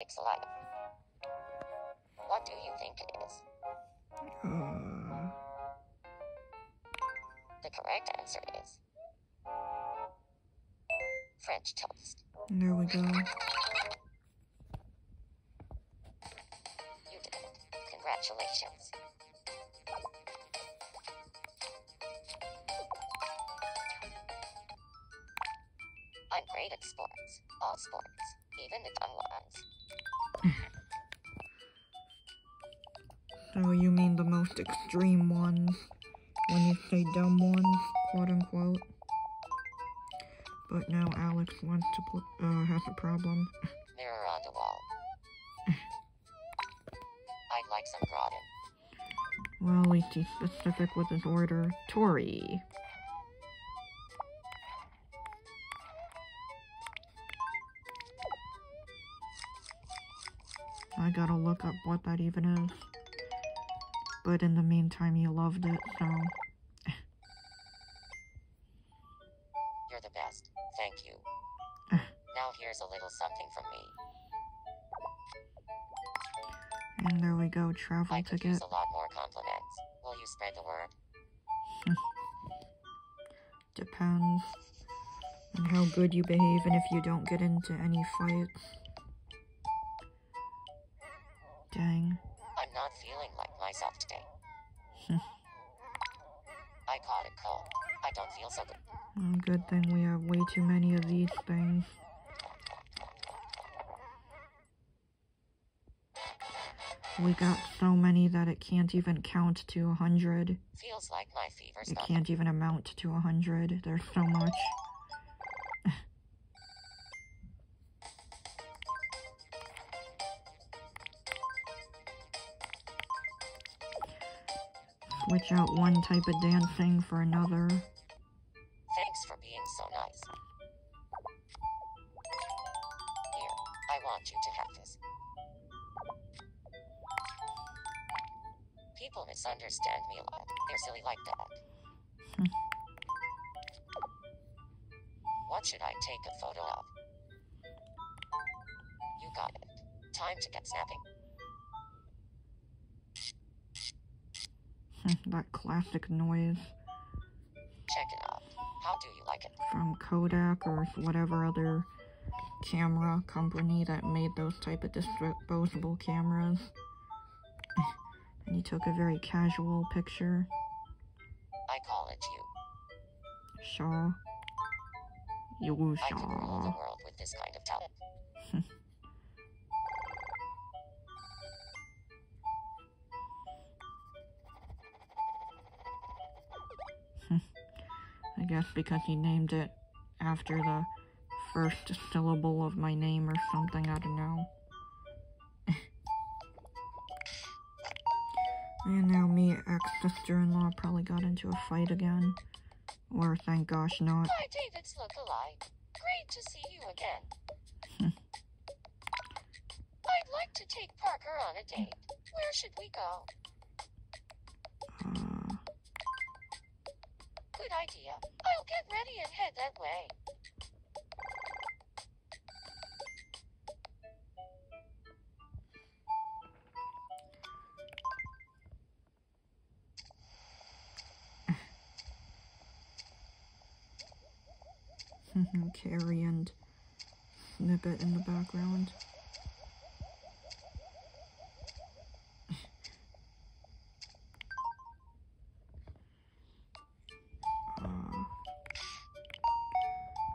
Pixelite. What do you think it is? Uh, The correct answer is French toast. there we go. You did it. Congratulations. I'm great at sports. All sports. Even the dumb ones. So you mean the most extreme ones when you say dumb ones, quote unquote. But now Alex wants to put, uh, has a problem. Mirror on the wall. I'd like some gratin. Well, at least he's specific with his order. Tori. I gotta look up what that even is. But in the meantime, he loved it, so. You're the best. Thank you. now here's a little something from me. And there we go, travel I ticket. use a lot more compliments. Will you spread the word? Depends on how good you behave and if you don't get into any fights. Dang. I'm not feeling like myself today. I caught a cold. I don't feel so good. Well, good thing we have way too many of these things. We got so many that it can't even count to a hundred. Feels like my fever's It can't even amount to a hundred. There's so much. Switch out one type of dancing for another. Thanks for being so nice. Here, I want you to have this. People misunderstand me a lot. They're silly like that. Hmm. what should I take a photo of? You got it. Time to get snapping. That classic noise Check it out. How do you like it? from Kodak or whatever other camera company that made those type of disposable cameras. And he took a very casual picture. I call it you. Shaw. You I could rule the Shaw. world with this kind of talent. I guess because he named it after the first syllable of my name or something, I don't know. and now me, ex-sister-in-law, probably got into a fight again. Or thank gosh not. Hi, David's look-alike. Great to see you again. I'd like to take Parker on a date. Where should we go? Idea. I'll get ready and head that way. Carrie and Snippet in the background.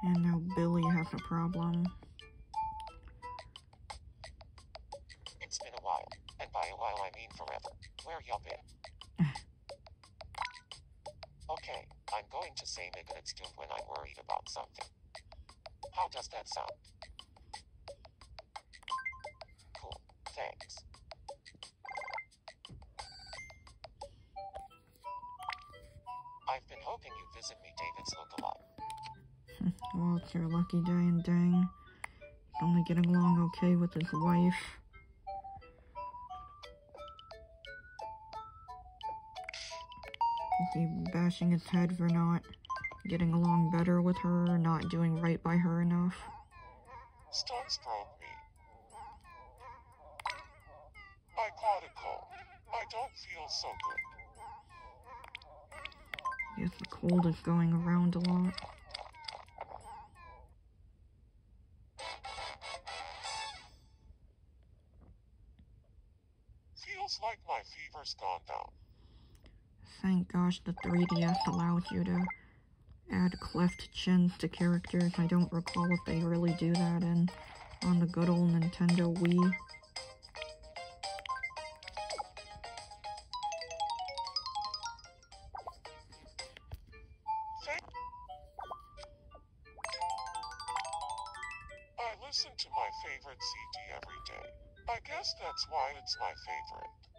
And now Billy has a problem. It's been a while, and by a while I mean forever. Where y'all been? okay, I'm going to say Niggets do when I'm worried about something. How does that sound? Cool, thanks. I've been hoping you'd visit me, David's look-alike well, it's your lucky day and dang. Only getting along okay with his wife. Is he bashing his head for not getting along better with her, not doing right by her enough? Stop scrolling me. I caught a cold. I don't feel so good. Yes, the cold is going around a lot. Feels like my fever's gone down. Thank gosh the 3DS allows you to add cleft chins to characters. I don't recall if they really do that in on the good old Nintendo Wii. I listen to my favorite CD. I guess that's why it's my favorite.